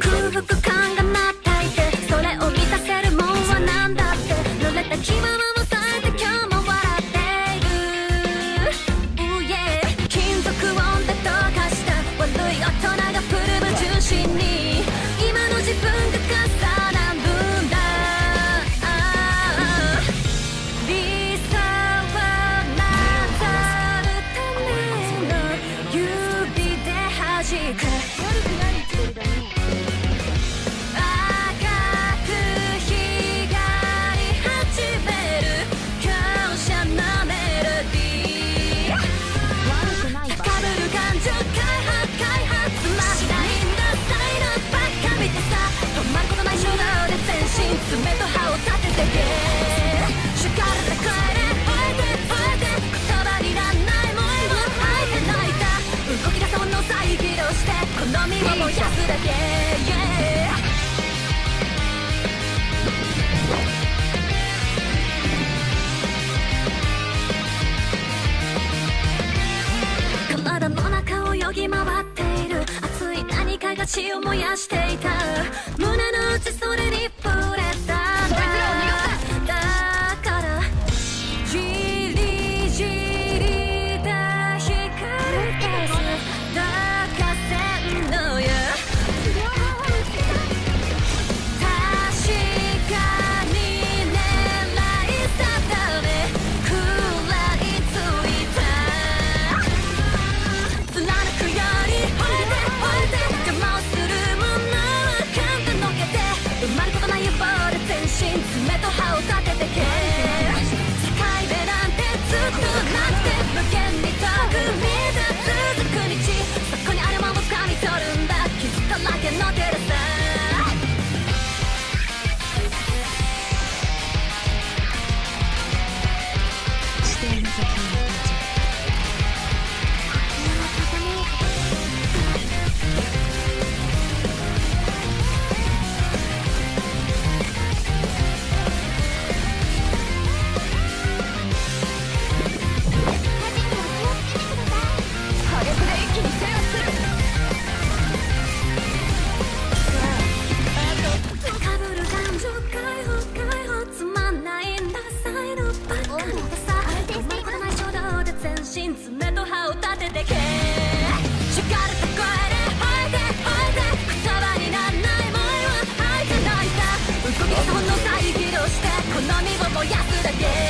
空腹感が体の中をよぎまわっている熱い何かが血を燃やしていた胸の内それに again.